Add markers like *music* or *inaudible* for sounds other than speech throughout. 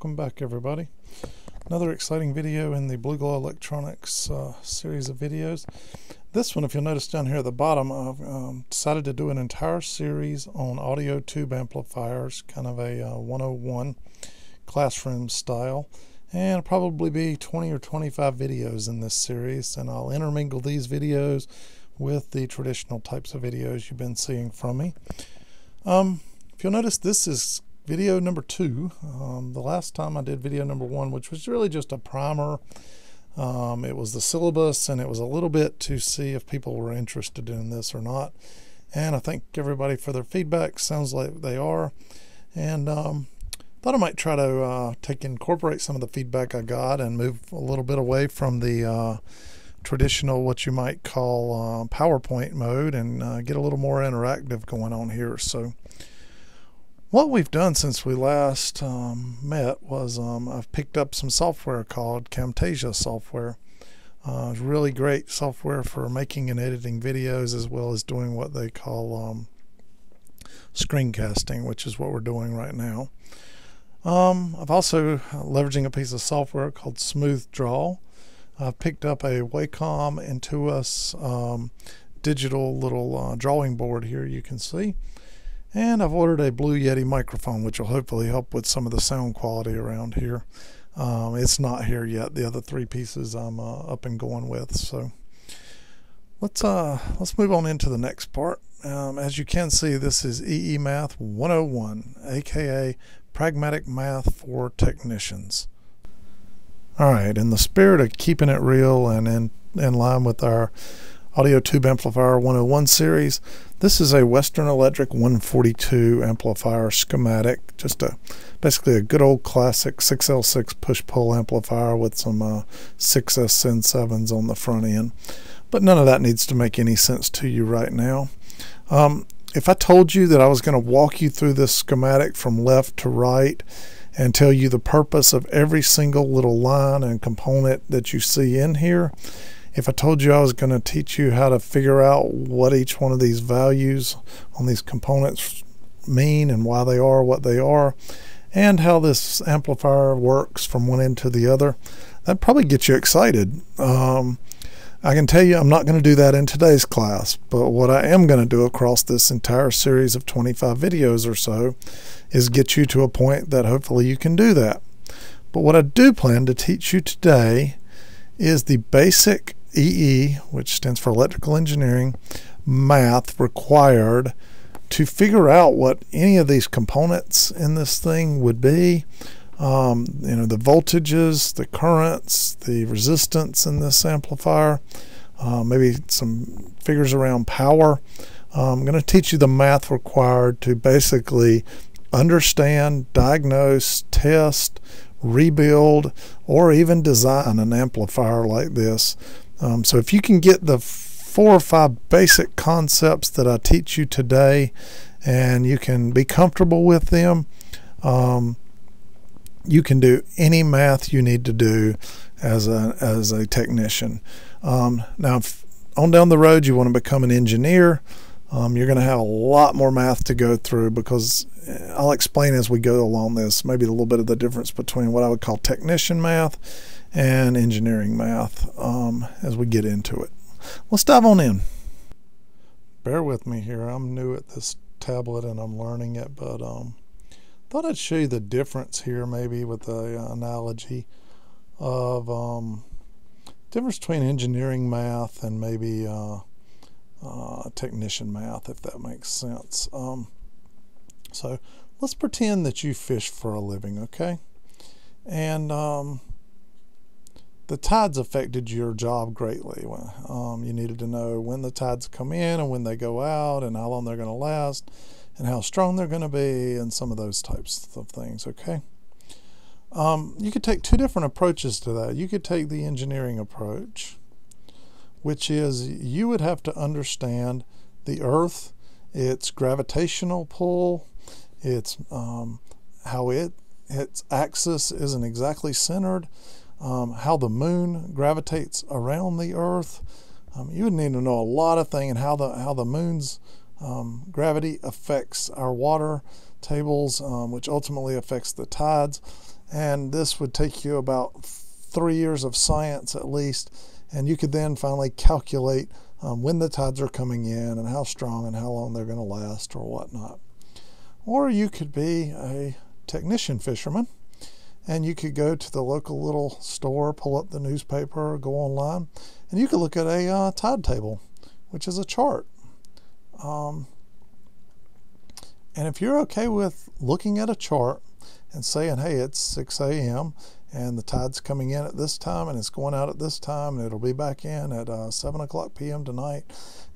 welcome back everybody. Another exciting video in the Blueglow Electronics uh, series of videos. This one, if you'll notice down here at the bottom, I've um, decided to do an entire series on audio tube amplifiers, kind of a uh, 101 classroom style. And probably be 20 or 25 videos in this series, and I'll intermingle these videos with the traditional types of videos you've been seeing from me. Um, if you'll notice, this is video number two. Um, the last time I did video number one, which was really just a primer. Um, it was the syllabus and it was a little bit to see if people were interested in this or not. And I thank everybody for their feedback. Sounds like they are. And um, thought I might try to uh, take incorporate some of the feedback I got and move a little bit away from the uh, traditional, what you might call uh, PowerPoint mode, and uh, get a little more interactive going on here. So what we've done since we last um, met was um, I've picked up some software called Camtasia software. Uh, it's really great software for making and editing videos as well as doing what they call um, screencasting, which is what we're doing right now. Um, I've also uh, leveraging a piece of software called SmoothDraw. I've picked up a Wacom Intuos um, digital little uh, drawing board here you can see. And I've ordered a Blue Yeti microphone, which will hopefully help with some of the sound quality around here. Um, it's not here yet. The other three pieces I'm uh, up and going with. So let's uh, let's move on into the next part. Um, as you can see, this is EE Math 101, aka Pragmatic Math for Technicians. All right, in the spirit of keeping it real and in, in line with our Audio Tube Amplifier 101 series. This is a Western Electric 142 amplifier schematic, just a basically a good old classic 6L6 push-pull amplifier with some uh, 6SN7s on the front end. But none of that needs to make any sense to you right now. Um, if I told you that I was going to walk you through this schematic from left to right and tell you the purpose of every single little line and component that you see in here, if I told you I was going to teach you how to figure out what each one of these values on these components mean and why they are what they are, and how this amplifier works from one end to the other, that probably gets you excited. Um, I can tell you I'm not going to do that in today's class, but what I am going to do across this entire series of 25 videos or so is get you to a point that hopefully you can do that. But what I do plan to teach you today is the basic EE, which stands for electrical engineering, math required to figure out what any of these components in this thing would be. Um, you know, the voltages, the currents, the resistance in this amplifier, uh, maybe some figures around power. Uh, I'm going to teach you the math required to basically understand, diagnose, test, rebuild, or even design an amplifier like this um, so if you can get the four or five basic concepts that I teach you today and you can be comfortable with them, um, you can do any math you need to do as a, as a technician. Um, now, on down the road you want to become an engineer, um, you're going to have a lot more math to go through because uh, I'll explain as we go along this, maybe a little bit of the difference between what I would call technician math and engineering math um, as we get into it. Let's dive on in. Bear with me here. I'm new at this tablet and I'm learning it, but um, thought I'd show you the difference here maybe with the analogy of um, difference between engineering math and maybe uh, uh, technician math, if that makes sense. Um, so let's pretend that you fish for a living, okay? And um, the tides affected your job greatly. Um, you needed to know when the tides come in and when they go out and how long they're going to last and how strong they're going to be and some of those types of things, okay? Um, you could take two different approaches to that. You could take the engineering approach, which is you would have to understand the Earth, its gravitational pull, its um, how it its axis isn't exactly centered, um, how the moon gravitates around the Earth. Um, you would need to know a lot of things and how the how the moon's um, gravity affects our water tables, um, which ultimately affects the tides. and this would take you about three years of science at least, and you could then finally calculate um, when the tides are coming in and how strong and how long they're going to last or whatnot. Or you could be a technician fisherman and you could go to the local little store, pull up the newspaper, go online, and you could look at a uh, tide table, which is a chart. Um, and if you're okay with looking at a chart and saying, hey, it's 6 a.m. and the tide's coming in at this time and it's going out at this time and it'll be back in at uh, 7 o'clock p.m. tonight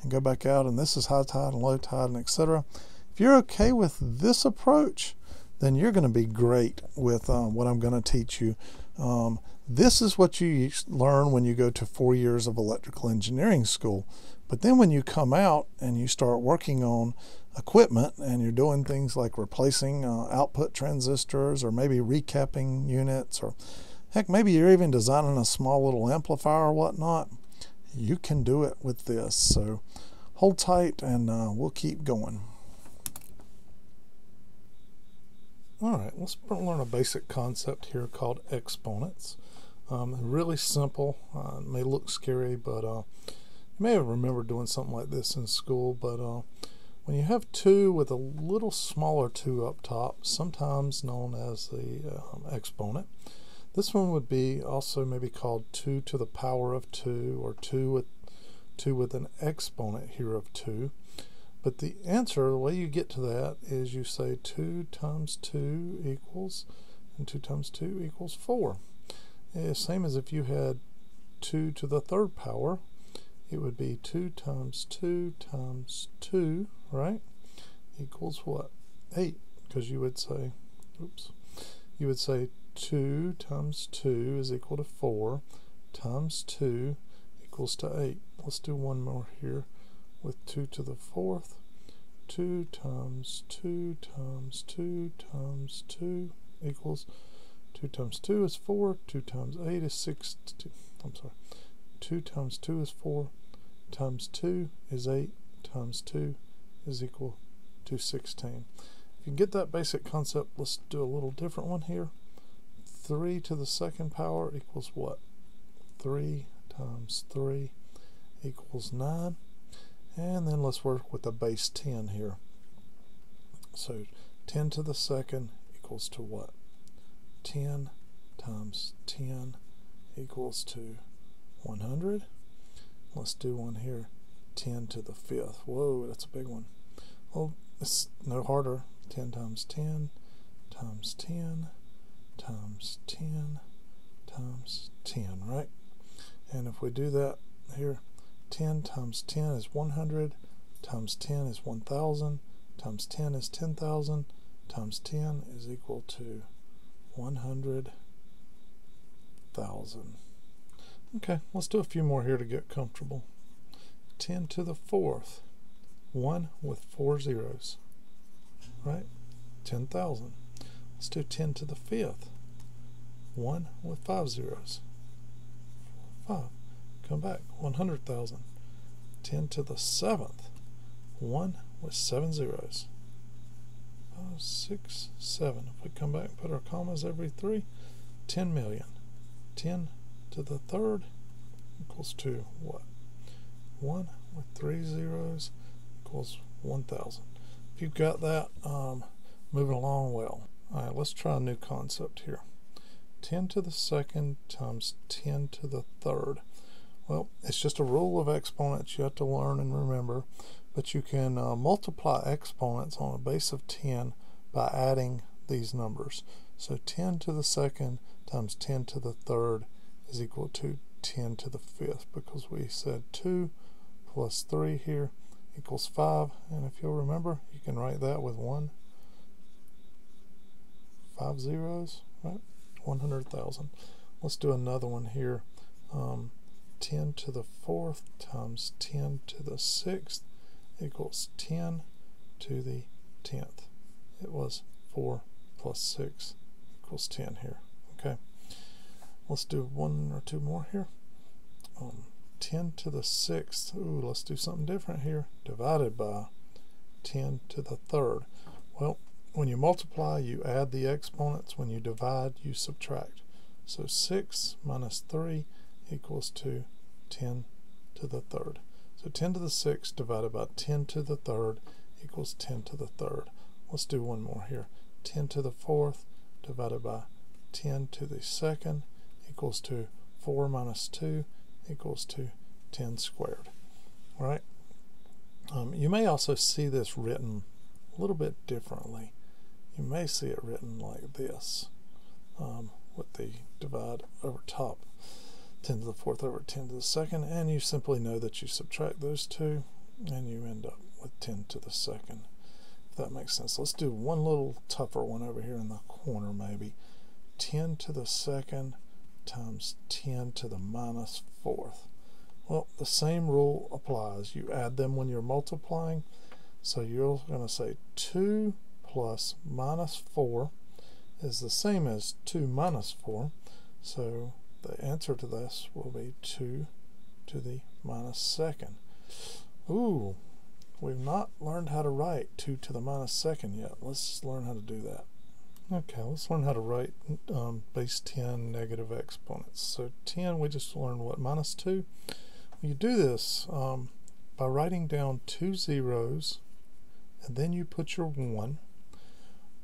and go back out and this is high tide and low tide and etc. If you're okay with this approach, then you're going to be great with um, what I'm going to teach you. Um, this is what you learn when you go to four years of electrical engineering school. But then when you come out and you start working on equipment and you're doing things like replacing uh, output transistors or maybe recapping units or heck, maybe you're even designing a small little amplifier or whatnot, you can do it with this. So hold tight and uh, we'll keep going. All right, let's learn a basic concept here called exponents. Um, really simple. Uh, it may look scary, but uh, you may have remembered doing something like this in school. But uh, when you have 2 with a little smaller 2 up top, sometimes known as the um, exponent, this one would be also maybe called 2 to the power of 2 or 2 with 2 with an exponent here of 2. But the answer, the way you get to that is you say 2 times 2 equals, and 2 times 2 equals 4. It's same as if you had 2 to the third power. It would be 2 times 2 times 2, right? Equals what? 8, because you would say, oops, you would say 2 times 2 is equal to 4 times 2 equals to 8. Let's do one more here with 2 to the fourth. 2 times 2 times 2 times 2 equals 2 times 2 is 4, 2 times 8 is 6, two, I'm sorry, 2 times 2 is 4, times 2 is 8, times 2 is equal to 16. If you get that basic concept, let's do a little different one here. 3 to the second power equals what? 3 times 3 equals 9. And then let's work with the base 10 here. So 10 to the second equals to what? 10 times 10 equals to 100. Let's do one here. 10 to the fifth. Whoa, that's a big one. Well, it's no harder. 10 times 10 times 10 times 10 times 10, right? And if we do that here, 10 times 10 is 100, times 10 is 1000, times 10 is 10,000, times 10 is equal to 100,000. Okay, let's do a few more here to get comfortable. 10 to the fourth, 1 with four zeros, right? 10,000. Let's do 10 to the fifth, 1 with five zeros, 5. Come back. 100,000. 10 to the 7th. 1 with 7 zeros. Five, 6, 7. If we come back and put our commas every 3, 10 million. 10 to the 3rd equals to what? 1 with 3 zeros equals 1,000. If you've got that, um, moving along well. Alright, let's try a new concept here. 10 to the second times 10 to the third. Well, it's just a rule of exponents you have to learn and remember, but you can uh, multiply exponents on a base of 10 by adding these numbers. So 10 to the second times 10 to the third is equal to 10 to the fifth because we said 2 plus 3 here equals 5 and if you'll remember you can write that with 1 five zeros right? 100,000 let's do another one here. Um, 10 to the fourth times 10 to the sixth equals 10 to the 10th. It was 4 plus 6 equals 10 here. Okay. Let's do one or two more here. Um, 10 to the 6th. Ooh, let's do something different here. Divided by 10 to the 3rd. Well, when you multiply, you add the exponents. When you divide, you subtract. So 6 minus 3 equals to 10 to the third. So 10 to the sixth divided by 10 to the third equals 10 to the third. Let's do one more here. 10 to the fourth divided by 10 to the second equals to 4 minus 2 equals to 10 squared. All right. Um, you may also see this written a little bit differently. You may see it written like this um, with the divide over top 10 to the fourth over 10 to the second and you simply know that you subtract those two and you end up with 10 to the second if that makes sense. Let's do one little tougher one over here in the corner maybe. 10 to the second times 10 to the minus fourth. Well, the same rule applies. You add them when you're multiplying. So you're going to say 2 plus minus 4 is the same as 2 minus 4. So the answer to this will be 2 to the minus second. Ooh, we've not learned how to write 2 to the minus second yet. Let's learn how to do that. Okay, let's learn how to write um, base 10 negative exponents. So 10, we just learned what, minus 2? You do this um, by writing down two zeros, and then you put your 1,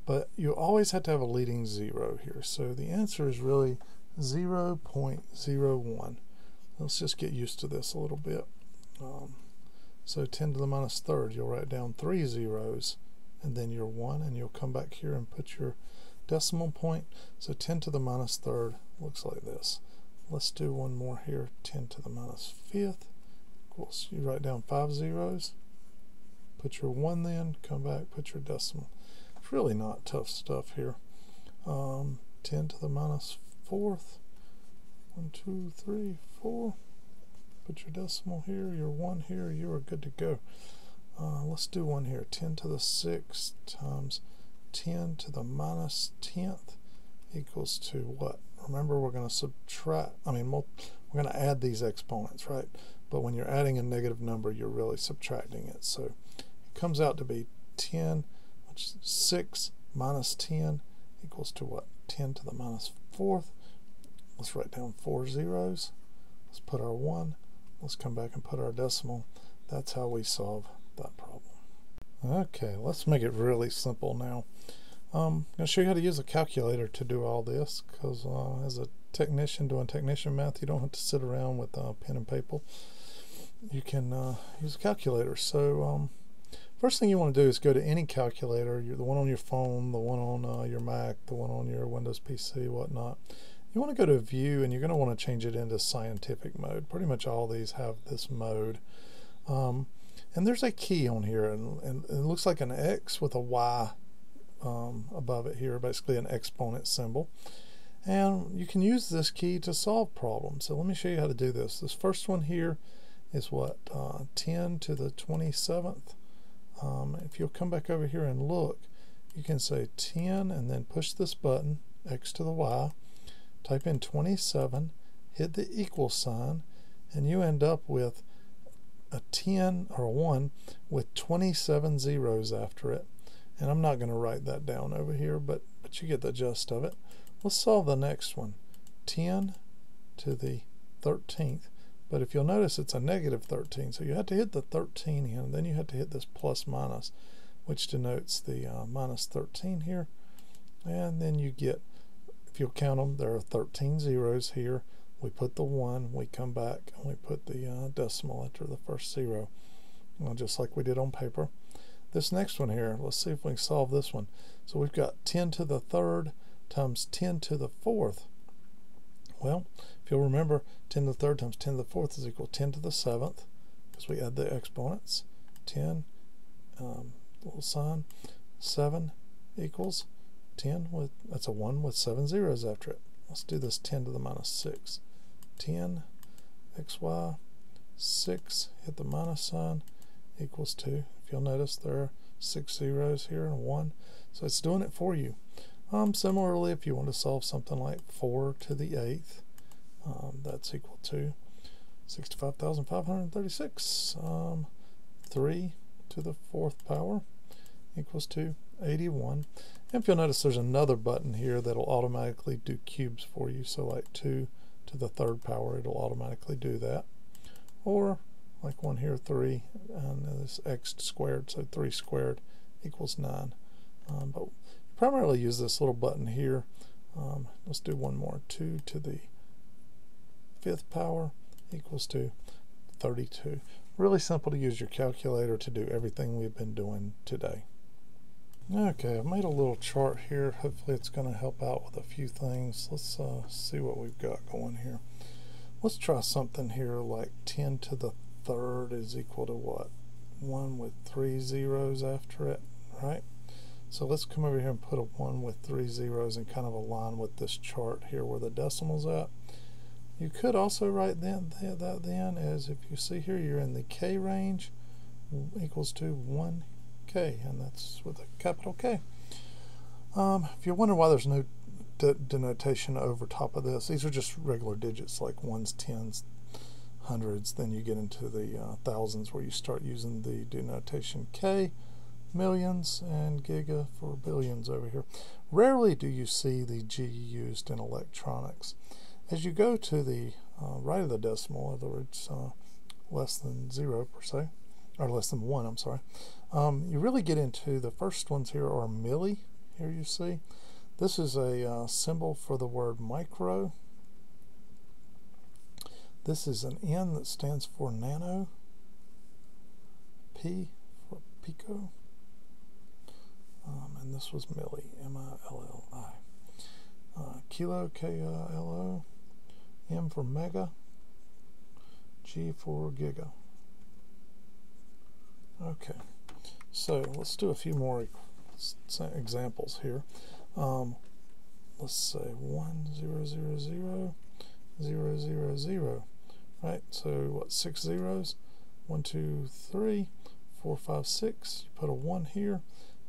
but you always have to have a leading 0 here. So the answer is really 0 0.01. Let's just get used to this a little bit. Um, so 10 to the minus third, you'll write down three zeros, and then your 1, and you'll come back here and put your decimal point. So 10 to the minus third looks like this. Let's do one more here. 10 to the minus fifth. Of course, you write down five zeros. Put your 1 then, come back, put your decimal. It's really not tough stuff here. Um, 10 to the minus fourth. One, two, three, four. Put your decimal here, your 1 here, you are good to go. Uh, let's do one here. 10 to the 6th times 10 to the minus 10th equals to what? Remember, we're going to subtract, I mean, we're going to add these exponents, right? But when you're adding a negative number, you're really subtracting it. So it comes out to be 10, which is 6 minus 10 equals to what? 10 to the minus 4th. Let's write down four zeros. Let's put our 1. Let's come back and put our decimal. That's how we solve that problem. Okay, let's make it really simple now. Um, I'm going to show you how to use a calculator to do all this because uh, as a technician doing technician math, you don't have to sit around with uh, pen and paper. You can uh, use a calculator. So um, first thing you want to do is go to any calculator, the one on your phone, the one on uh, your Mac, the one on your Windows PC, whatnot. You want to go to View and you're going to want to change it into scientific mode. Pretty much all these have this mode. Um, and there's a key on here, and, and it looks like an X with a Y um, above it here, basically an exponent symbol. And you can use this key to solve problems. So let me show you how to do this. This first one here is what, uh, 10 to the 27th. Um, if you'll come back over here and look, you can say 10 and then push this button, X to the Y, type in 27, hit the equal sign, and you end up with a 10 or a 1 with 27 zeros after it. And I'm not going to write that down over here, but, but you get the gist of it. Let's solve the next one. 10 to the 13th. But if you'll notice, it's a negative 13. So you have to hit the 13 here, and then you have to hit this plus minus, which denotes the uh, minus 13 here. And then you get, you'll count them, there are 13 zeros here we put the 1, we come back, and we put the uh, decimal after the first zero, well, just like we did on paper. This next one here, let's see if we can solve this one. So we've got 10 to the third times 10 to the fourth. Well, if you'll remember, 10 to the third times 10 to the fourth is equal to 10 to the seventh, because we add the exponents. 10, um, little sign, 7 equals 10 with, that's a 1 with 7 zeros after it. Let's do this 10 to the minus 6. 10 xy 6 hit the minus sign equals 2 if you'll notice there are six zeros here and one so it's doing it for you um, similarly if you want to solve something like 4 to the 8th um, that's equal to 65,536 um, 3 to the fourth power equals to 81. And if you'll notice, there's another button here that'll automatically do cubes for you. So like 2 to the third power, it'll automatically do that. Or like one here, 3, and this x squared, so 3 squared equals 9. Um, but primarily use this little button here. Um, let's do one more. 2 to the fifth power equals to 32. Really simple to use your calculator to do everything we've been doing today. Okay, I've made a little chart here. Hopefully it's going to help out with a few things. Let's uh, see what we've got going here. Let's try something here like 10 to the third is equal to what? 1 with three zeros after it, right? So let's come over here and put a 1 with three zeros and kind of align with this chart here where the decimal's at. You could also write then, that then as if you see here you're in the K range equals to 1K and that's with a capital K. Um, if you're wondering why there's no de denotation over top of this, these are just regular digits like ones, tens, hundreds. Then you get into the uh, thousands where you start using the denotation K, millions, and giga for billions over here. Rarely do you see the G used in electronics. As you go to the uh, right of the decimal, in other words, uh, less than zero per se, or less than one, I'm sorry, um, you really get into the first ones here are milli. Here you see. This is a uh, symbol for the word micro. This is an N that stands for nano. P for pico. Um, and this was milli, M-I-L-L-I. Uh, kilo, K-I-L-O. M for mega, G for giga. Okay, so let's do a few more examples here. Um, let's say 1, 0, 0, 0, 0, 0, 0. Right, so what, six zeros? 1, 2, 3, 4, 5, 6. You put a 1 here,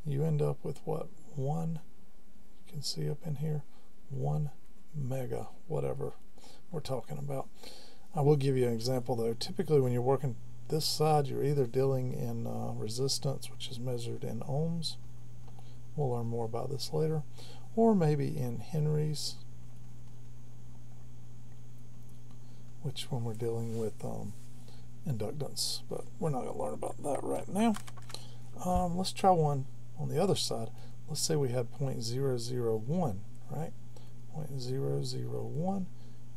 you end up with what? 1, you can see up in here, 1 mega, whatever we're talking about. I will give you an example though. Typically when you're working this side, you're either dealing in uh, resistance, which is measured in ohms. We'll learn more about this later. Or maybe in henries, which when we're dealing with um, inductance. But we're not going to learn about that right now. Um, let's try one on the other side. Let's say we had 0.001, right? 0.001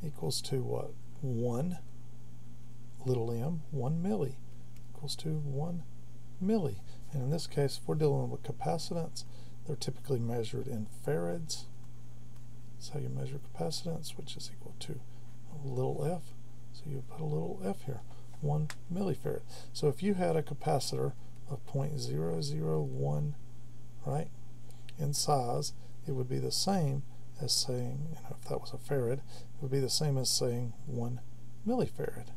equals to what? 1 little m, 1 milli equals to 1 milli. And in this case, if we're dealing with capacitance, they're typically measured in farads. That's how you measure capacitance, which is equal to a little f. So you put a little f here, 1 millifarad. So if you had a capacitor of 0.001, right, in size, it would be the same as saying, you know, if that was a farad, it would be the same as saying one millifarad.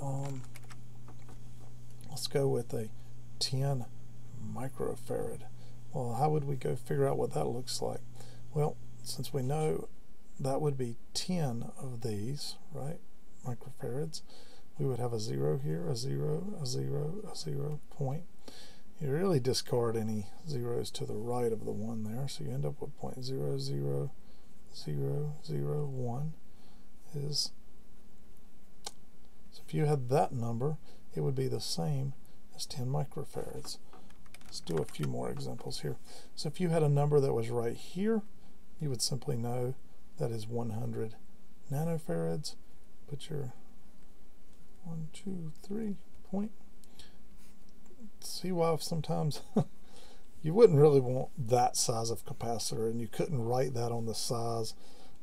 Um, let's go with a 10 microfarad. Well, how would we go figure out what that looks like? Well, since we know that would be 10 of these, right, microfarads, we would have a zero here, a zero, a zero, a zero point, you really discard any zeros to the right of the 1 there, so you end up with 0.00001 is, so if you had that number, it would be the same as 10 microfarads. Let's do a few more examples here. So if you had a number that was right here, you would simply know that is 100 nanofarads. Put your one, two, three point see why sometimes *laughs* you wouldn't really want that size of capacitor and you couldn't write that on the size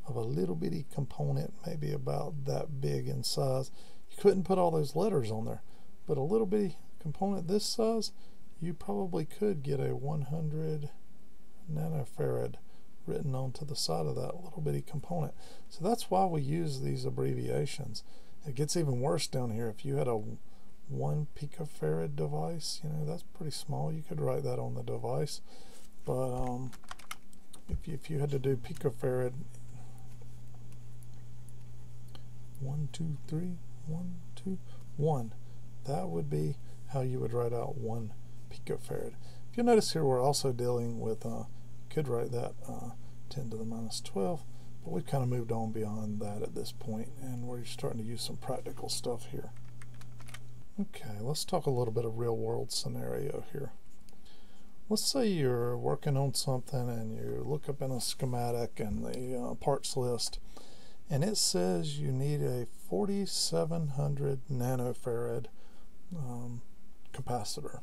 of a little bitty component maybe about that big in size couldn't put all those letters on there. But a little bitty component this size you probably could get a 100 nanofarad written onto the side of that little bitty component. So that's why we use these abbreviations. It gets even worse down here. If you had a one picofarad device you know that's pretty small. You could write that on the device. But um, if, you, if you had to do picofarad one two three one two one that would be how you would write out one picofarad if You'll notice here we're also dealing with, uh, could write that uh, 10 to the minus 12, but we've kind of moved on beyond that at this point, and we're starting to use some practical stuff here. Okay, let's talk a little bit of real world scenario here. Let's say you're working on something and you look up in a schematic and the uh, parts list and it says you need a 4700 nanofarad um, capacitor.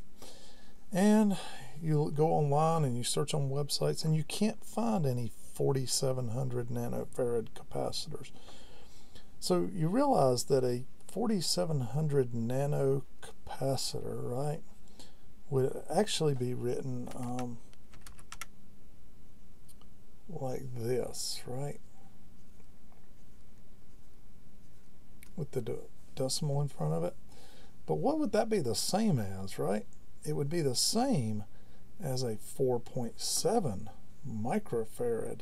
And you go online and you search on websites and you can't find any 4700 nanofarad capacitors. So you realize that a 4700 nano capacitor, right, would actually be written um, like this, right? With the decimal in front of it. But what would that be the same as, right? It would be the same as a 4.7 microfarad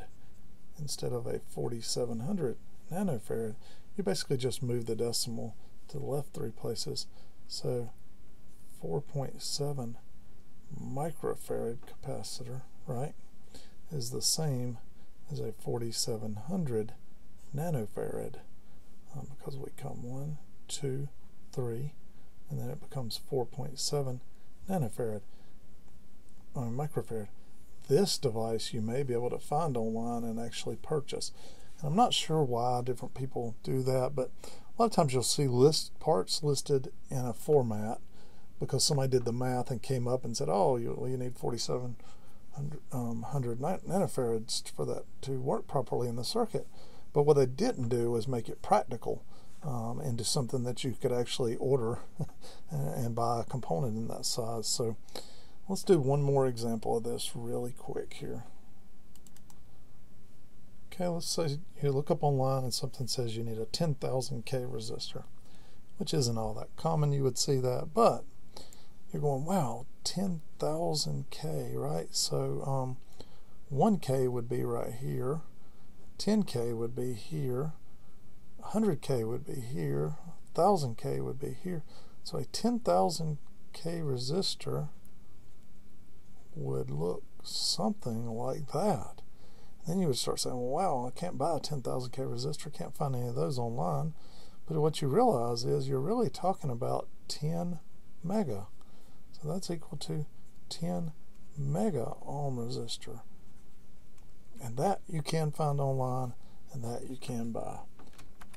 instead of a 4700 nanofarad you basically just move the decimal to the left three places. So 4.7 microfarad capacitor, right, is the same as a 4700 nanofarad um, because we come one, two, three, and then it becomes 4.7 nanofarad, or microfarad. This device you may be able to find online and actually purchase. I'm not sure why different people do that, but a lot of times you'll see list parts listed in a format because somebody did the math and came up and said, "Oh, you, you need 4,700 um, nanofarads for that to work properly in the circuit." But what they didn't do was make it practical um, into something that you could actually order *laughs* and buy a component in that size. So let's do one more example of this really quick here. Okay, let's say you look up online and something says you need a 10,000 K resistor, which isn't all that common. You would see that, but you're going, wow, 10,000 K, right? So um, 1K would be right here, 10K would be here, 100K would be here, 1000K would be here. So a 10,000 K resistor would look something like that. Then you would start saying, well, wow, I can't buy a 10,000K resistor, can't find any of those online. But what you realize is you're really talking about 10 mega. So that's equal to 10 mega ohm resistor. And that you can find online and that you can buy.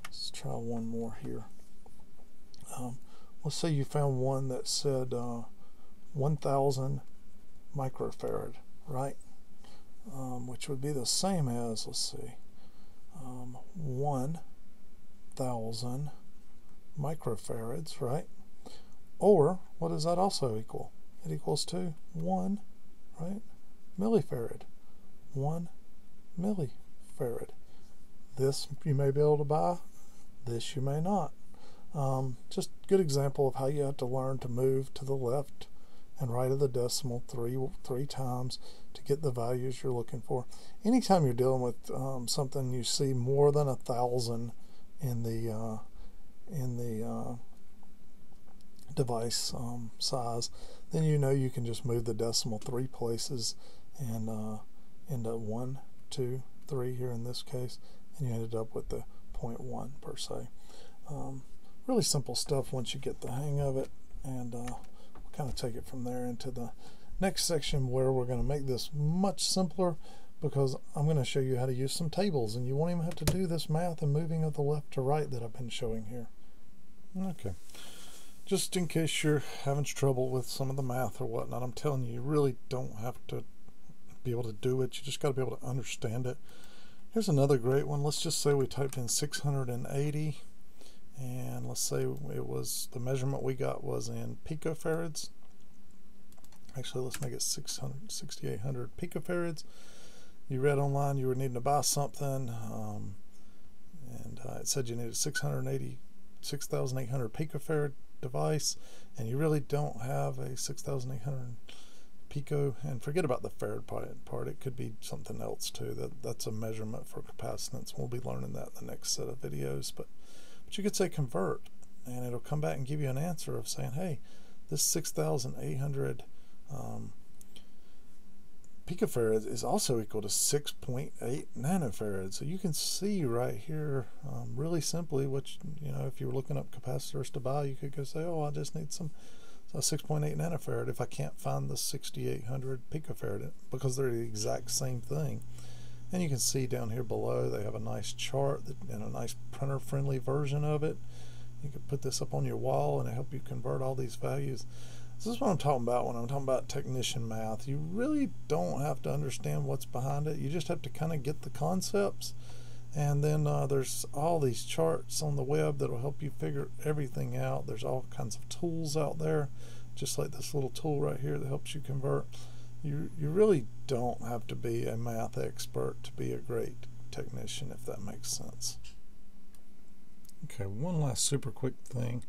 Let's try one more here. Um, let's say you found one that said uh, 1000 microfarad, right? um, which would be the same as, let's see, um, 1,000 microfarads, right? Or what does that also equal? It equals to 1, right? Millifarad. 1 millifarad. This you may be able to buy, this you may not. Um, just good example of how you have to learn to move to the left and right of the decimal three three times to get the values you're looking for. Anytime you're dealing with um, something you see more than a thousand in the uh, in the uh, device um, size, then you know you can just move the decimal three places and uh, end up one, two, three here in this case, and you ended up with the 0.1 per se. Um, really simple stuff once you get the hang of it, and uh, we'll kind of take it from there into the next section where we're going to make this much simpler because I'm going to show you how to use some tables and you won't even have to do this math and moving of the left to right that I've been showing here. Okay, just in case you're having trouble with some of the math or whatnot, I'm telling you, you really don't have to be able to do it. You just got to be able to understand it. Here's another great one. Let's just say we typed in 680 and let's say it was the measurement we got was in picofarads actually let's make it 600 6800 picofarads you read online you were needing to buy something um, and uh, it said you needed 680 6800 picofarad device and you really don't have a 6800 pico and forget about the farad part it could be something else too. That that's a measurement for capacitance. We'll be learning that in the next set of videos. But but you could say convert and it'll come back and give you an answer of saying hey this 6800 um, picofarad is also equal to 6.8 nanofarad. So you can see right here, um, really simply, which, you know, if you were looking up capacitors to buy, you could go say, oh, I just need some so 6.8 nanofarad if I can't find the 6800 picofarad because they're the exact same thing. And you can see down here below they have a nice chart and a nice printer friendly version of it. You can put this up on your wall and help you convert all these values. This is what I'm talking about when I'm talking about technician math. You really don't have to understand what's behind it. You just have to kind of get the concepts. And then uh, there's all these charts on the web that'll help you figure everything out. There's all kinds of tools out there, just like this little tool right here that helps you convert. You, you really don't have to be a math expert to be a great technician, if that makes sense. Okay, one last super quick thing.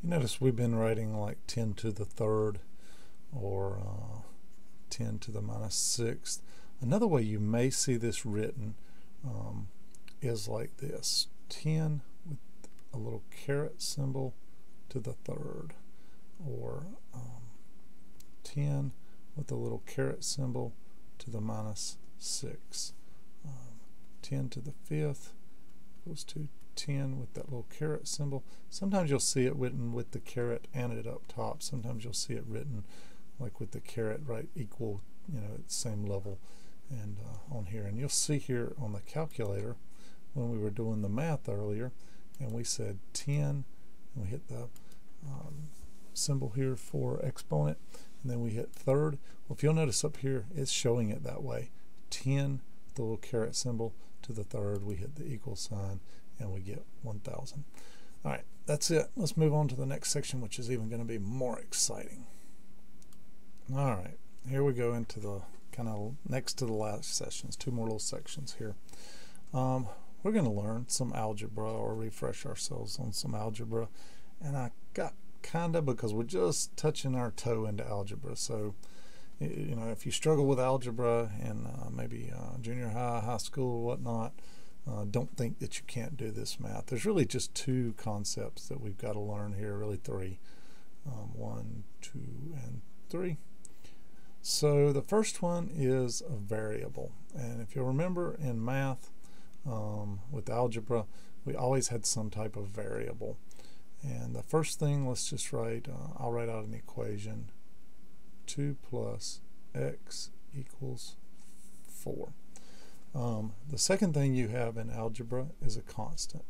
You notice we've been writing like 10 to the third or uh, 10 to the minus sixth. Another way you may see this written um, is like this 10 with a little caret symbol to the third or um, 10 with a little caret symbol to the minus 6. Um, 10 to the fifth goes to 10 with that little caret symbol. Sometimes you'll see it written with the caret and it up top. Sometimes you'll see it written like with the caret right equal, you know, at the same level and uh, on here. And you'll see here on the calculator when we were doing the math earlier and we said 10 and we hit the um, symbol here for exponent and then we hit third. Well, if you'll notice up here, it's showing it that way. 10, the little caret symbol to the third, we hit the equal sign and we get 1,000. All right, that's it. Let's move on to the next section, which is even going to be more exciting. All right, here we go into the kind of next to the last sessions, two more little sections here. Um, we're going to learn some algebra or refresh ourselves on some algebra. And I got kind of because we're just touching our toe into algebra. So, you know, if you struggle with algebra in uh, maybe uh, junior high, high school, whatnot, uh, don't think that you can't do this math. There's really just two concepts that we've got to learn here, really three. Um, one, two, and three. So the first one is a variable. And if you'll remember in math, um, with algebra, we always had some type of variable. And the first thing, let's just write, uh, I'll write out an equation. 2 plus x equals 4. Um, the second thing you have in algebra is a constant.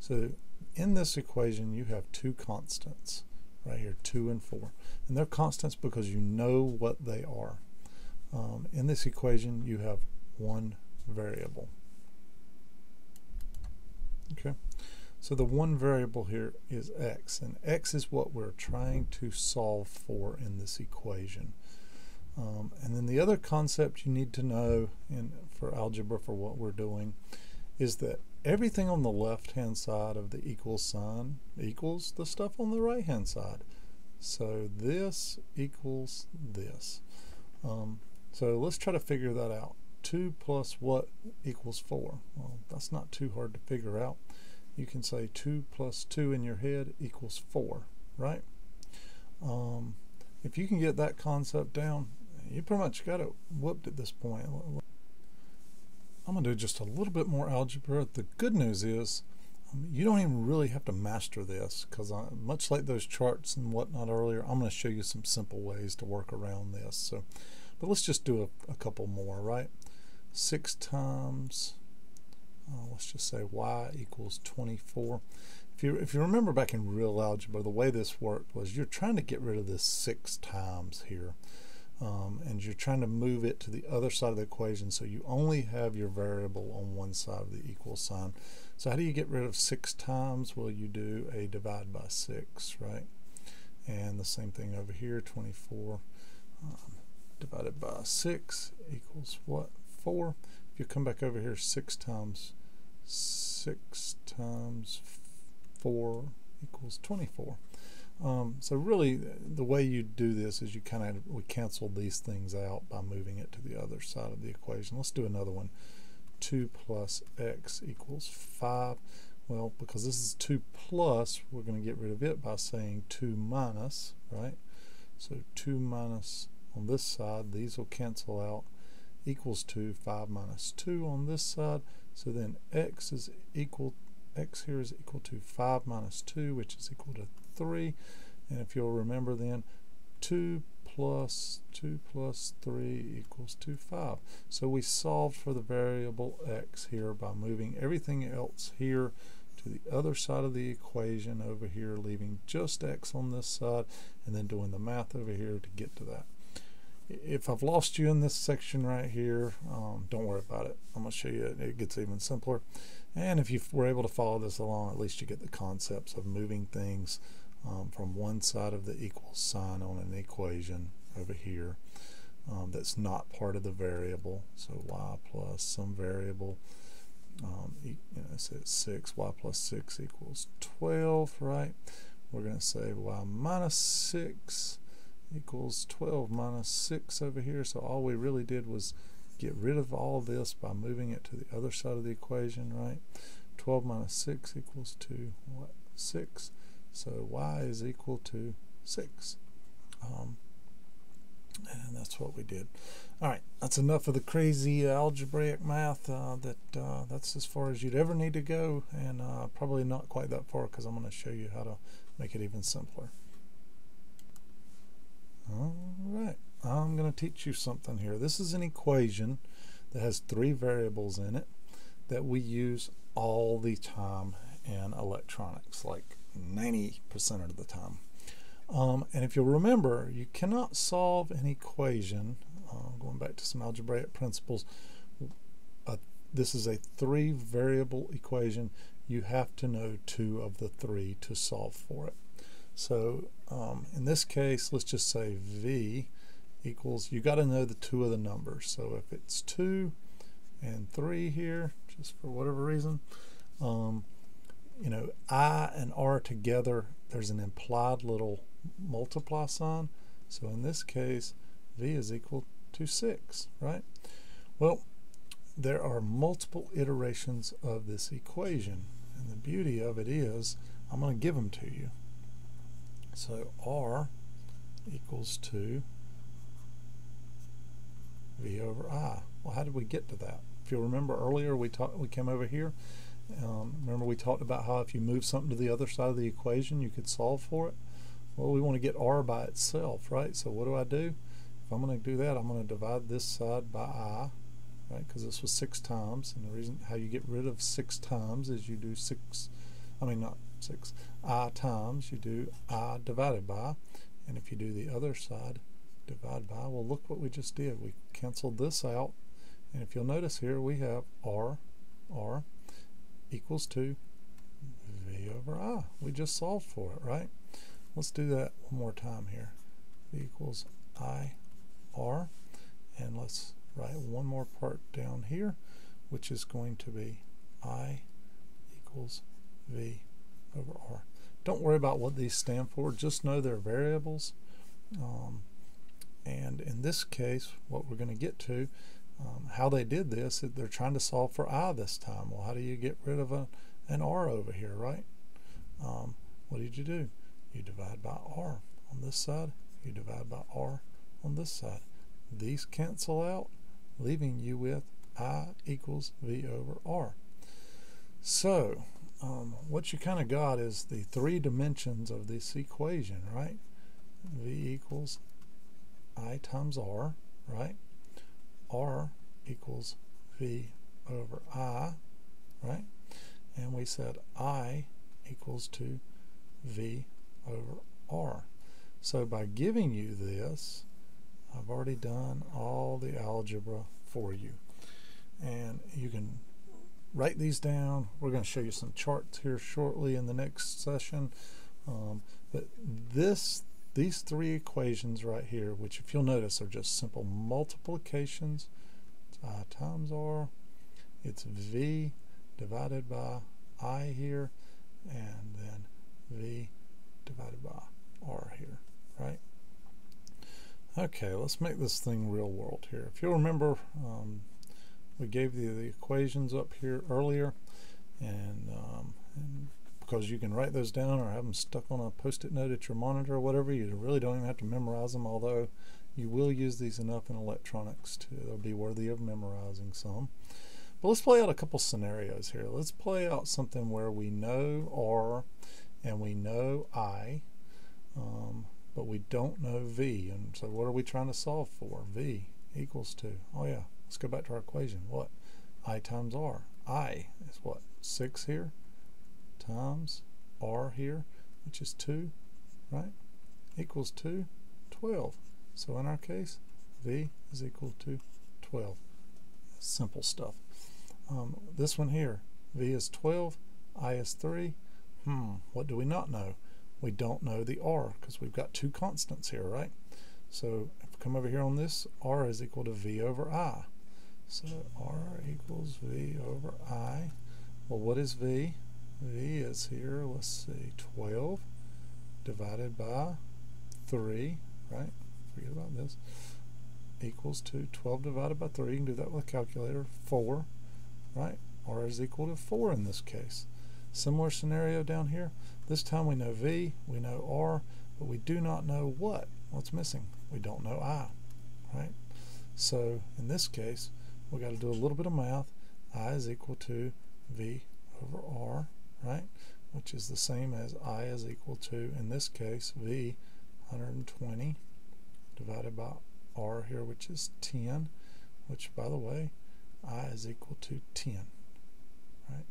So in this equation you have two constants right here, 2 and 4. And they're constants because you know what they are. Um, in this equation you have one variable. Okay, so the one variable here is x, and x is what we're trying to solve for in this equation. Um, and then the other concept you need to know in, for algebra for what we're doing is that everything on the left hand side of the equal sign equals the stuff on the right hand side. So this equals this. Um, so let's try to figure that out. 2 plus what equals 4? Well, that's not too hard to figure out. You can say 2 plus 2 in your head equals 4, right? Um, if you can get that concept down, you pretty much got it whooped at this point. I'm going to do just a little bit more algebra. The good news is um, you don't even really have to master this because much like those charts and whatnot earlier, I'm going to show you some simple ways to work around this. So, But let's just do a, a couple more, right? 6 times, uh, let's just say y equals 24. If you, if you remember back in real algebra, the way this worked was you're trying to get rid of this 6 times here. Um, and you're trying to move it to the other side of the equation so you only have your variable on one side of the equal sign. So how do you get rid of 6 times? Well, you do a divide by 6, right? And the same thing over here, 24 um, divided by 6 equals what? 4. If you come back over here, 6 times 6 times 4 equals 24. Um, so really, the way you do this is you kind of we cancel these things out by moving it to the other side of the equation. Let's do another one. 2 plus x equals 5. Well, because this is 2 plus, we're going to get rid of it by saying 2 minus, right? So 2 minus on this side, these will cancel out, equals to 5 minus 2 on this side. So then x is equal, x here is equal to 5 minus 2, which is equal to 3. And if you'll remember then, 2 plus 2 plus 3 equals to 5. So we solved for the variable x here by moving everything else here to the other side of the equation over here, leaving just x on this side, and then doing the math over here to get to that. If I've lost you in this section right here, um, don't worry about it. I'm going to show you it. It gets even simpler. And if you were able to follow this along, at least you get the concepts of moving things um, from one side of the equal sign on an equation over here um, that's not part of the variable. So y plus some variable um, you know, say 6, y plus 6 equals 12, right? We're going to say y minus 6 equals 12 minus 6 over here. So all we really did was get rid of all this by moving it to the other side of the equation, right? 12 minus 6 equals to what? 6. So y is equal to 6. Um, and that's what we did. All right, that's enough of the crazy algebraic math. Uh, that uh, that's as far as you'd ever need to go, and uh, probably not quite that far because I'm going to show you how to make it even simpler. All right, I'm going to teach you something here. This is an equation that has three variables in it that we use all the time in electronics, like 90% of the time. Um, and if you'll remember, you cannot solve an equation, uh, going back to some algebraic principles, uh, this is a three variable equation. You have to know two of the three to solve for it. So um, in this case, let's just say V equals, you got to know the two of the numbers. So if it's 2 and 3 here, just for whatever reason, um, you know, I and R together, there's an implied little multiply sign. So in this case, V is equal to 6, right? Well, there are multiple iterations of this equation. And the beauty of it is, I'm going to give them to you. So R equals to V over I. Well, how did we get to that? If you remember earlier, we talked, we came over here. Um, remember we talked about how if you move something to the other side of the equation, you could solve for it. Well, we want to get r by itself, right? So what do I do? If I'm going to do that, I'm going to divide this side by i, right? Because this was six times, and the reason how you get rid of six times is you do six, I mean not six, i times, you do i divided by, and if you do the other side, divide by, well look what we just did. We canceled this out, and if you'll notice here, we have r, r equals to v over i. We just solved for it, right? Let's do that one more time here. V equals I R and let's write one more part down here which is going to be I equals V over R. Don't worry about what these stand for, just know they're variables. Um, and in this case, what we're going to get to, um, how they did this, they're trying to solve for I this time. Well, how do you get rid of a, an R over here, right? Um, what did you do? you divide by r on this side, you divide by r on this side. These cancel out, leaving you with I equals V over R. So, um, what you kind of got is the three dimensions of this equation, right? V equals I times R, right? R equals V over I, right? And we said I equals to V over r. So by giving you this, I've already done all the algebra for you. And you can write these down. We're going to show you some charts here shortly in the next session. Um, but this, these three equations right here, which if you'll notice are just simple multiplications, i times r, it's v divided by i here, and then v divided by r here, right? Okay, let's make this thing real world here. If you'll remember, um, we gave you the equations up here earlier, and, um, and, because you can write those down or have them stuck on a post-it note at your monitor or whatever, you really don't even have to memorize them, although You will use these enough in electronics to they'll be worthy of memorizing some. But let's play out a couple scenarios here. Let's play out something where we know R and we know I, um, but we don't know V. And so what are we trying to solve for? V equals to, oh yeah, let's go back to our equation. What? I times R. I is what? 6 here times R here, which is 2, right? Equals to 12. So in our case, V is equal to 12. Simple stuff. Um, this one here, V is 12, I is 3. Hmm, what do we not know? We don't know the R because we've got two constants here, right? So if we come over here on this, R is equal to V over I. So R equals V over I. Well, what is V? V is here, let's see, 12 divided by 3, right? Forget about this. Equals to 12 divided by 3. You can do that with a calculator. 4, right? R is equal to 4 in this case. Similar scenario down here. This time we know V, we know R, but we do not know what. What's missing? We don't know I, right? So in this case, we got to do a little bit of math. I is equal to V over R, right? Which is the same as I is equal to, in this case, V 120 divided by R here, which is 10, which, by the way, I is equal to 10, right?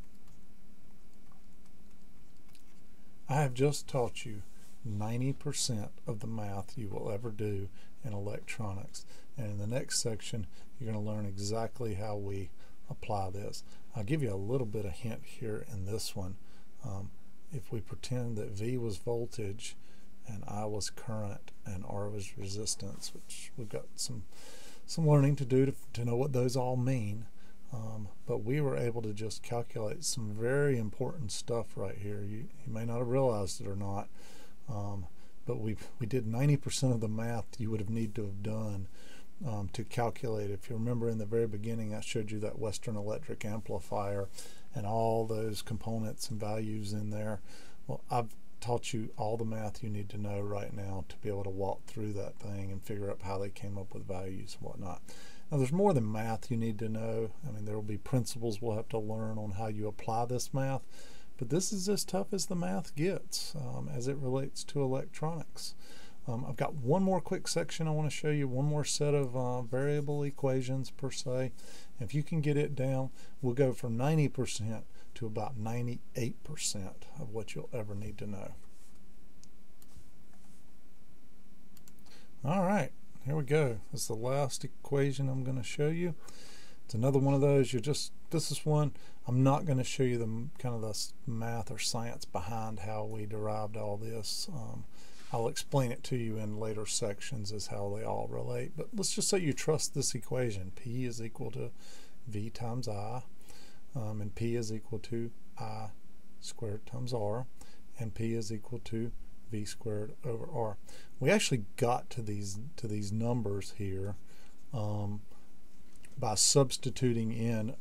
I have just taught you 90% of the math you will ever do electronics. And in the next section, you're going to learn exactly how we apply this. I'll give you a little bit of hint here in this one. Um, if we pretend that V was voltage and I was current and R was resistance, which we've got some some learning to do to, to know what those all mean. Um, but we were able to just calculate some very important stuff right here. You, you may not have realized it or not, um, but we we did 90% of the math you would have need to have done um, to calculate. If you remember in the very beginning, I showed you that Western Electric amplifier and all those components and values in there. Well, I've taught you all the math you need to know right now to be able to walk through that thing and figure out how they came up with values and whatnot. Now, there's more than math you need to know. I mean, there will be principles we'll have to learn on how you apply this math, but this is as tough as the math gets um, as it relates to electronics. Um, I've got one more quick section I want to show you, one more set of uh, variable equations per se. If you can get it down, we'll go from 90% to about 98% of what you'll ever need to know. All right, here we go. This is the last equation I'm going to show you. It's another one of those. You're just this is one I'm not going to show you the kind of the math or science behind how we derived all this. Um, I'll explain it to you in later sections as how they all relate. But let's just say you trust this equation. P is equal to V times I, um, and P is equal to I squared times R, and P is equal to V squared over R. We actually got to these to these numbers here um, by substituting in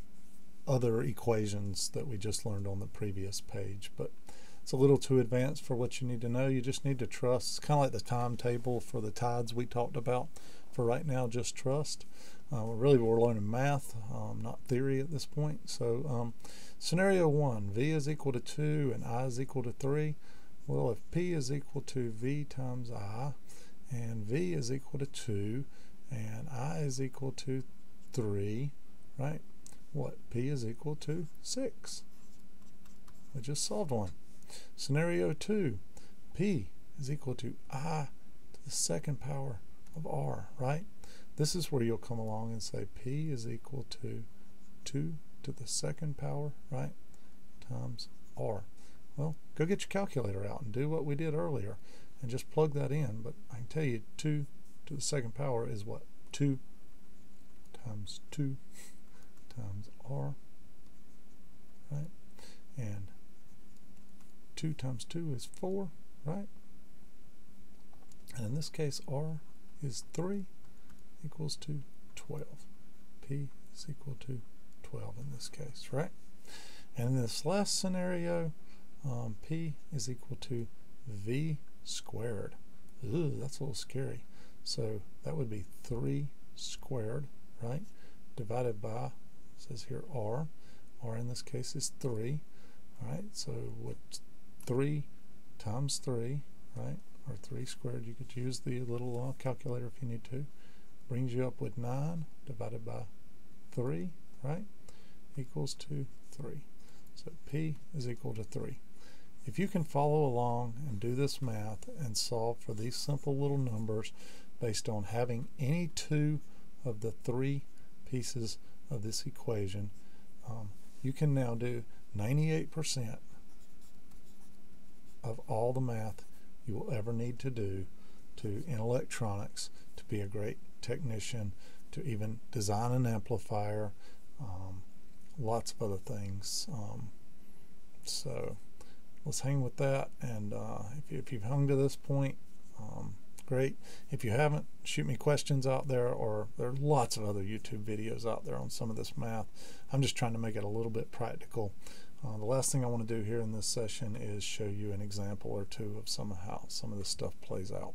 other equations that we just learned on the previous page. But it's a little too advanced for what you need to know. You just need to trust. It's kind of like the timetable for the tides we talked about. For right now, just trust. Uh, really, we're learning math, um, not theory at this point. So, um, scenario one: v is equal to two and i is equal to three. Well, if p is equal to v times i, and v is equal to two, and i is equal to three, right? What? p is equal to six. We just solved one. Scenario 2, P is equal to I to the second power of R, right? This is where you'll come along and say P is equal to 2 to the second power, right, times R. Well, go get your calculator out and do what we did earlier and just plug that in. But I can tell you 2 to the second power is what? 2 times 2 times R, right? And 2 times 2 is 4, right? And in this case, R is 3 equals to 12. P is equal to 12 in this case, right? And in this last scenario, um, P is equal to V squared. Ooh, that's a little scary. So that would be 3 squared, right? Divided by, says here R. R in this case is 3. All right, so what 3 times 3, right, or 3 squared, you could use the little uh, calculator if you need to, brings you up with 9 divided by 3, right, equals to 3. So P is equal to 3. If you can follow along and do this math and solve for these simple little numbers based on having any two of the three pieces of this equation, um, you can now do 98% of all the math you will ever need to do to in electronics to be a great technician, to even design an amplifier, um, lots of other things. Um, so let's hang with that. And uh, if, if you've hung to this point, um, great. If you haven't, shoot me questions out there, or there are lots of other YouTube videos out there on some of this math. I'm just trying to make it a little bit practical. Uh, the last thing I want to do here in this session is show you an example or two of some of how some of this stuff plays out.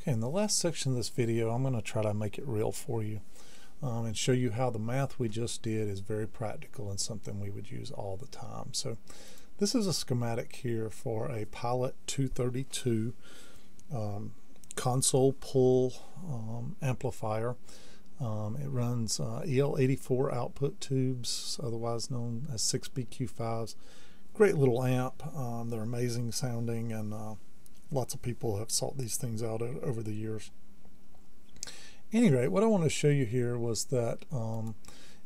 Okay, in the last section of this video, I'm going to try to make it real for you um, and show you how the math we just did is very practical and something we would use all the time. So this is a schematic here for a Pilot 232 um, console pull um, amplifier. Um, it runs uh, EL84 output tubes, otherwise known as 6BQ5s. Great little amp. Um, they're amazing sounding, and uh, lots of people have sought these things out over the years. Any rate, what I want to show you here was that um,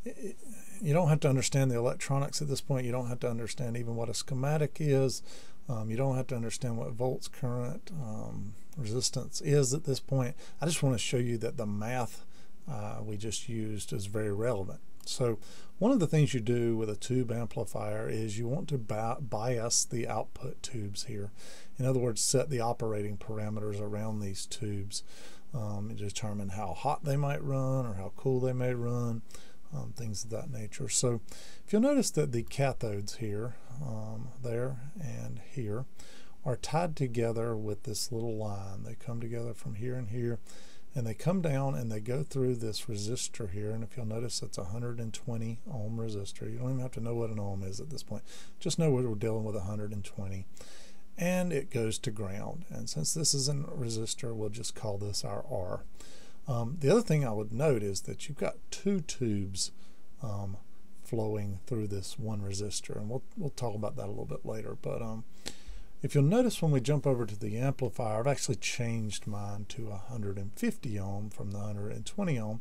it, you don't have to understand the electronics at this point. You don't have to understand even what a schematic is. Um, you don't have to understand what volts, current, um, resistance is at this point. I just want to show you that the math uh, we just used is very relevant. So one of the things you do with a tube amplifier is you want to bias the output tubes here. In other words, set the operating parameters around these tubes. Um, determine how hot they might run or how cool they may run, um, things of that nature. So if you'll notice that the cathodes here, um, there and here, are tied together with this little line. They come together from here and here and they come down and they go through this resistor here. And if you'll notice it's a 120 ohm resistor. You don't even have to know what an ohm is at this point. Just know we're dealing with 120 and it goes to ground. And since this is a resistor we'll just call this our R um, the other thing I would note is that you've got two tubes um, flowing through this one resistor and we'll, we'll talk about that a little bit later but um, if you'll notice when we jump over to the amplifier, I've actually changed mine to 150 ohm from the 120 ohm.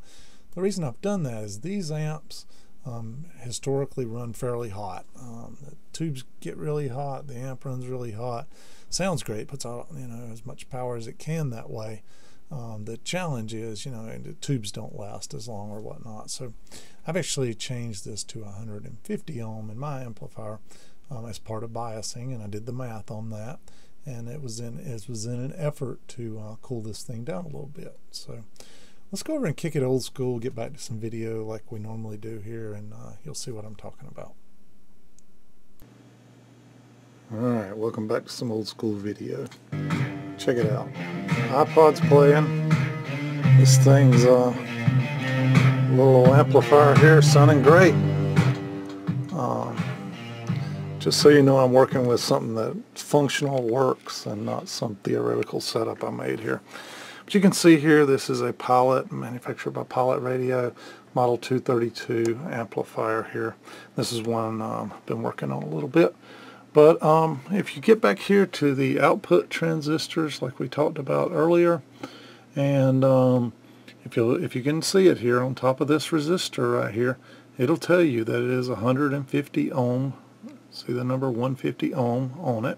The reason I've done that is these amps um, historically run fairly hot. Um, the tubes get really hot, the amp runs really hot. Sounds great, puts out you know as much power as it can that way. Um, the challenge is, you know, the tubes don't last as long or whatnot. So I've actually changed this to 150 ohm in my amplifier um, as part of biasing, and I did the math on that. And it was in it was in an effort to uh, cool this thing down a little bit. So let's go over and kick it old school, get back to some video like we normally do here, and uh, you'll see what I'm talking about. Alright, welcome back to some old school video. Check it out. iPod's playing. This thing's a uh, little amplifier here sounding great. Um, just so you know I'm working with something that functional works and not some theoretical setup I made here. But you can see here this is a Pilot, manufactured by Pilot Radio, Model 232 amplifier here. This is one um, I've been working on a little bit. But um, if you get back here to the output transistors like we talked about earlier, and um, if, you if you can see it here on top of this resistor right here, it'll tell you that it is 150 ohm See the number 150 ohm on it.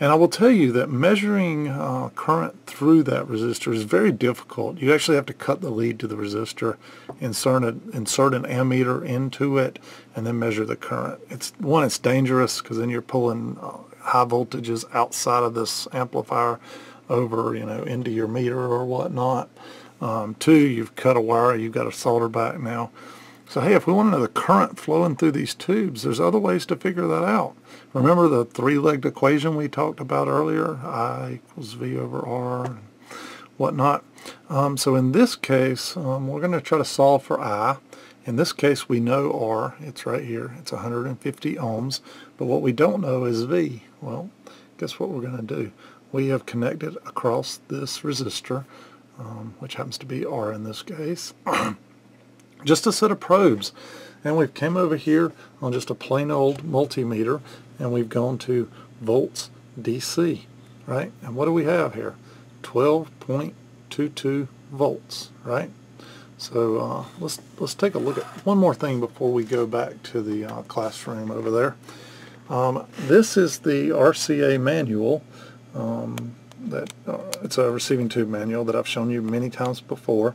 And I will tell you that measuring uh, current through that resistor is very difficult. You actually have to cut the lead to the resistor, insert, insert an ammeter into it, and then measure the current. It's One, it's dangerous because then you're pulling uh, high voltages outside of this amplifier over, you know, into your meter or whatnot. Um, two, you've cut a wire, you've got a solder back now. So hey, if we want to know the current flowing through these tubes, there's other ways to figure that out. Remember the three-legged equation we talked about earlier? I equals V over R and whatnot. Um, so in this case, um, we're going to try to solve for I. In this case, we know R. It's right here. It's 150 ohms. But what we don't know is V. Well, guess what we're going to do? We have connected across this resistor, um, which happens to be R in this case. *clears throat* just a set of probes. And we've came over here on just a plain old multimeter and we've gone to volts DC, right? And what do we have here? 12.22 volts, right? So uh, let's let's take a look at one more thing before we go back to the uh, classroom over there. Um, this is the RCA manual. Um, that uh, it's a receiving tube manual that I've shown you many times before.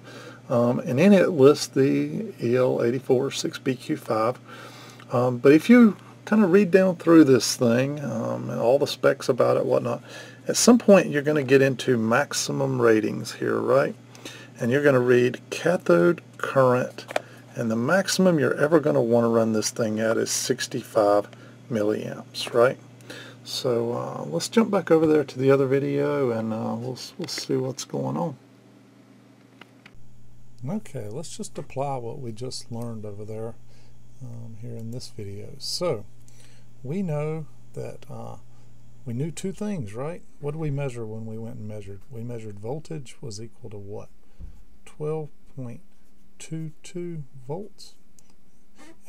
Um, and in it lists the EL84 6BQ5. Um, but if you kind of read down through this thing um, and all the specs about it, whatnot, at some point you're going to get into maximum ratings here, right? And you're going to read cathode current, and the maximum you're ever going to want to run this thing at is 65 milliamps, right? So uh, let's jump back over there to the other video and uh, we'll, we'll see what's going on. Okay, let's just apply what we just learned over there um, here in this video. So, we know that uh, we knew two things, right? What did we measure when we went and measured? We measured voltage was equal to what? 12.22 volts.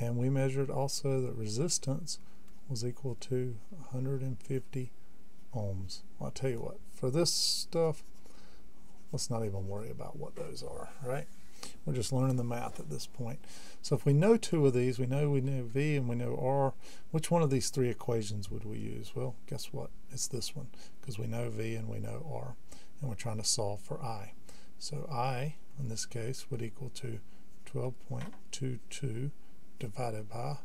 And we measured also that resistance was equal to 150 ohms. I'll tell you what, for this stuff, let's not even worry about what those are, right? We're just learning the math at this point. So if we know two of these, we know we know V and we know R, which one of these three equations would we use? Well, guess what? It's this one, because we know V and we know R, and we're trying to solve for I. So I, in this case, would equal to 12.22 divided by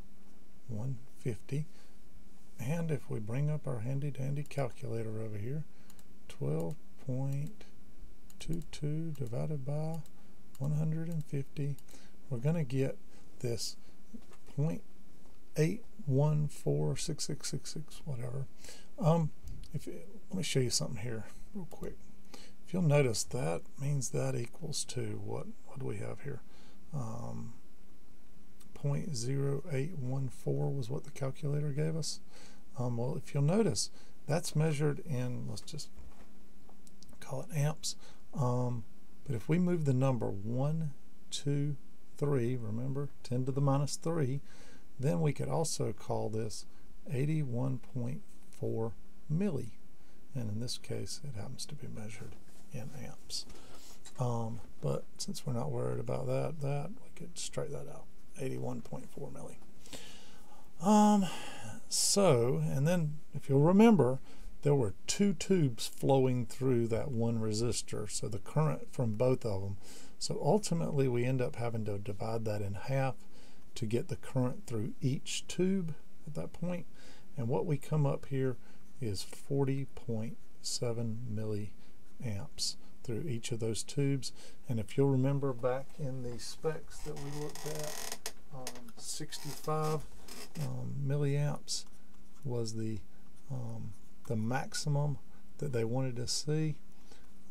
150. And if we bring up our handy dandy calculator over here, 12.22 divided by 150, we're going to get this 0.8146666, whatever. Um, if let me show you something here real quick. If you'll notice, that means that equals to what? What do we have here? Um, 0.0814 was what the calculator gave us. Um, well, if you'll notice, that's measured in, let's just call it amps. Um, but if we move the number 1, 2, 3, remember 10 to the minus 3, then we could also call this 81.4 milli. And in this case, it happens to be measured in amps. Um, but since we're not worried about that, that we could straighten that out. 81.4 milli. Um, so, and then if you'll remember, there were two tubes flowing through that one resistor, so the current from both of them. So ultimately we end up having to divide that in half to get the current through each tube at that point. And what we come up here is 40.7 milliamps through each of those tubes. And if you'll remember back in the specs that we looked at, um, 65 um, milliamps was the um, the maximum that they wanted to see.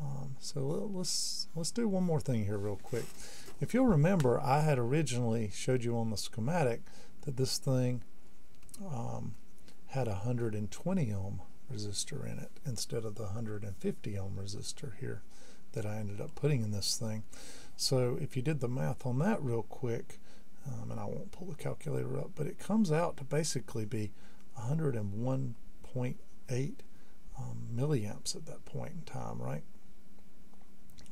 Um, so let's let's do one more thing here real quick. If you'll remember, I had originally showed you on the schematic that this thing um, had a 120 ohm resistor in it instead of the 150 ohm resistor here that I ended up putting in this thing. So if you did the math on that real quick, um, and I won't pull the calculator up, but it comes out to basically be 101.8 8 um, milliamps at that point in time, right?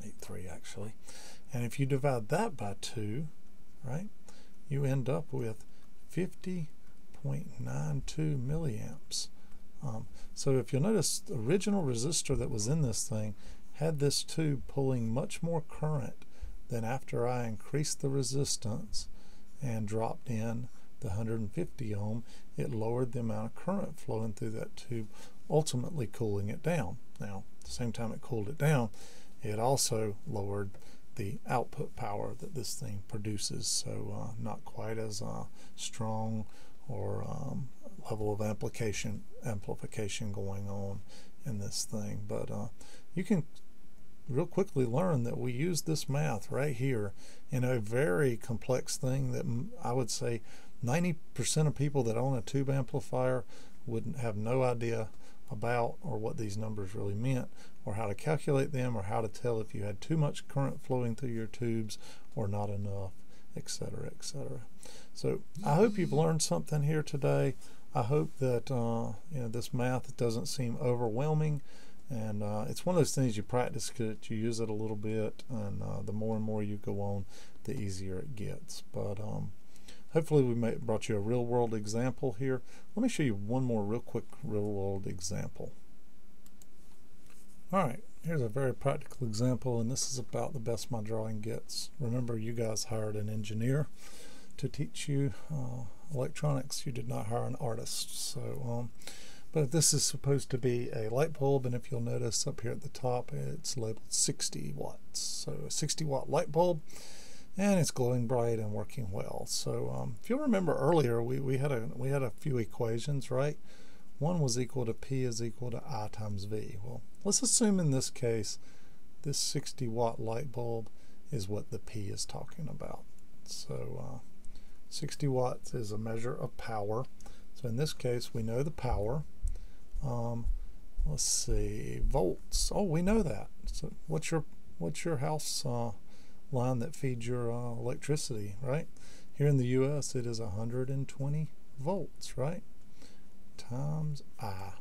8.3 actually. And if you divide that by 2, right, you end up with 50.92 milliamps. Um, so if you'll notice, the original resistor that was in this thing had this tube pulling much more current than after I increased the resistance and dropped in the 150 ohm, it lowered the amount of current flowing through that tube, ultimately cooling it down. Now, at the same time it cooled it down, it also lowered the output power that this thing produces. So uh, not quite as uh, strong or um, level of amplification amplification going on in this thing. But uh, you can real quickly learn that we use this math right here in a very complex thing that I would say 90% of people that own a tube amplifier wouldn't have no idea about or what these numbers really meant or how to calculate them or how to tell if you had too much current flowing through your tubes or not enough etc etc so I hope you've learned something here today. I hope that uh, you know this math doesn't seem overwhelming and uh, it's one of those things you practice it you use it a little bit and uh, the more and more you go on the easier it gets. But um, hopefully we may, brought you a real world example here. Let me show you one more real quick real world example. Alright here's a very practical example and this is about the best my drawing gets. Remember you guys hired an engineer to teach you uh, electronics. You did not hire an artist so um, but this is supposed to be a light bulb and if you'll notice up here at the top it's labeled 60 watts. So a 60 watt light bulb and it's glowing bright and working well. So um, if you'll remember earlier we, we had a we had a few equations right? One was equal to P is equal to I times V. Well let's assume in this case this 60 watt light bulb is what the P is talking about. So uh, 60 watts is a measure of power. So in this case we know the power. Um, let's see, volts. Oh, we know that. So what's your what's your house uh, line that feeds your uh, electricity, right? Here in the U.S., it is 120 volts, right? Times I,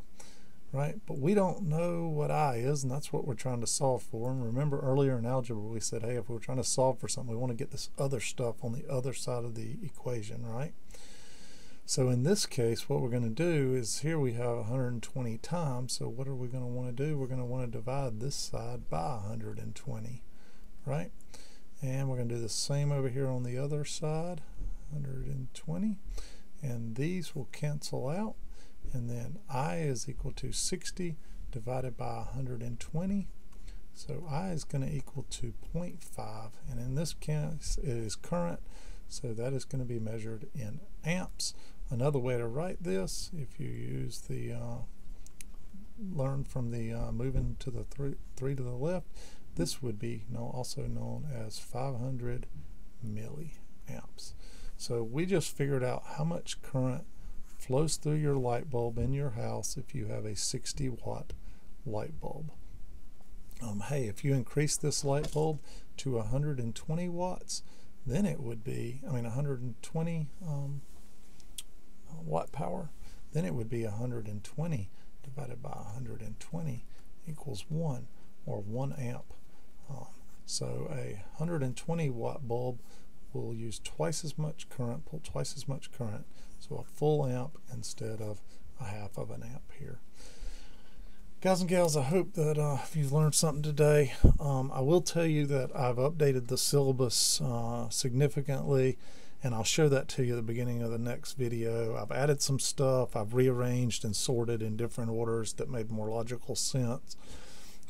right? But we don't know what I is, and that's what we're trying to solve for. And remember earlier in algebra, we said, hey, if we're trying to solve for something, we want to get this other stuff on the other side of the equation, right? So in this case, what we're going to do is here we have 120 times. So what are we going to want to do? We're going to want to divide this side by 120, right? And we're going to do the same over here on the other side, 120. And these will cancel out. And then I is equal to 60 divided by 120. So I is going to equal to 0.5. And in this case, it is current. So that is going to be measured in amps. Another way to write this, if you use the uh, learn from the uh, moving to the three, three to the left, this would be also known as 500 milliamps. So we just figured out how much current flows through your light bulb in your house if you have a 60 watt light bulb. Um, hey, if you increase this light bulb to 120 watts, then it would be, I mean 120 um, watt power, then it would be 120 divided by 120 equals 1 or 1 amp. Um, so a 120 watt bulb will use twice as much current, pull twice as much current, so a full amp instead of a half of an amp here. Guys and gals, I hope that uh, if you've learned something today, um, I will tell you that I've updated the syllabus uh, significantly and I'll show that to you at the beginning of the next video. I've added some stuff, I've rearranged and sorted in different orders that made more logical sense.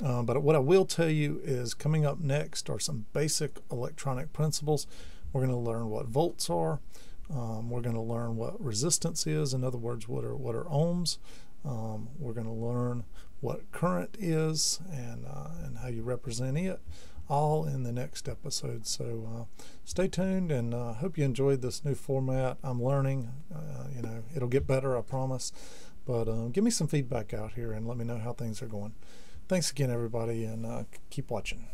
Um, but what I will tell you is coming up next are some basic electronic principles. We're going to learn what volts are. Um, we're going to learn what resistance is. In other words, what are what are ohms. Um, we're going to learn what current is and uh, and how you represent it all in the next episode. So uh, stay tuned and uh, hope you enjoyed this new format. I'm learning. Uh, you know, it'll get better, I promise. But um, give me some feedback out here and let me know how things are going. Thanks again, everybody, and uh, keep watching.